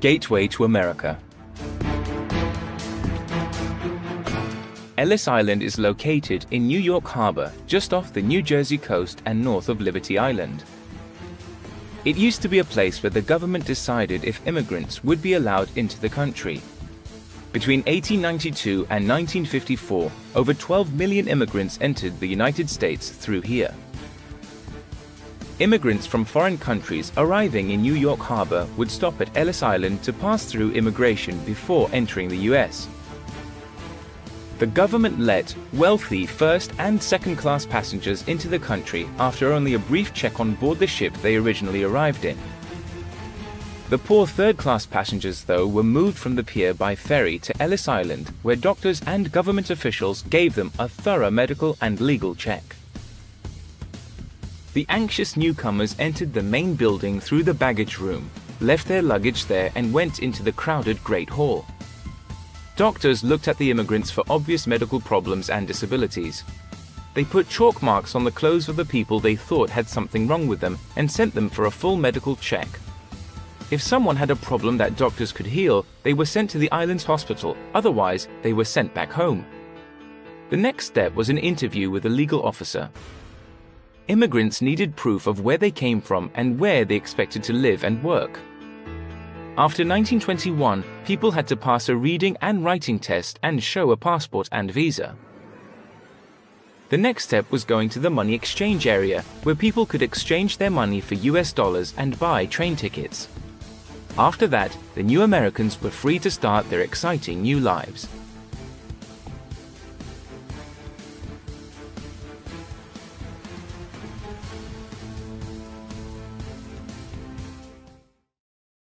Gateway to America. Ellis Island is located in New York Harbor, just off the New Jersey coast and north of Liberty Island. It used to be a place where the government decided if immigrants would be allowed into the country. Between 1892 and 1954, over 12 million immigrants entered the United States through here. Immigrants from foreign countries arriving in New York Harbor would stop at Ellis Island to pass through immigration before entering the US. The government let wealthy first and second class passengers into the country after only a brief check on board the ship they originally arrived in. The poor third class passengers, though, were moved from the pier by ferry to Ellis Island, where doctors and government officials gave them a thorough medical and legal check. The anxious newcomers entered the main building through the baggage room, left their luggage there, and went into the crowded Great Hall. Doctors looked at the immigrants for obvious medical problems and disabilities. They put chalk marks on the clothes of the people they thought had something wrong with them and sent them for a full medical check. If someone had a problem that doctors could heal, they were sent to the island's hospital, otherwise, they were sent back home. The next step was an interview with a legal officer immigrants needed proof of where they came from and where they expected to live and work. After 1921, people had to pass a reading and writing test and show a passport and visa. The next step was going to the money exchange area, where people could exchange their money for US dollars and buy train tickets. After that, the new Americans were free to start their exciting new lives.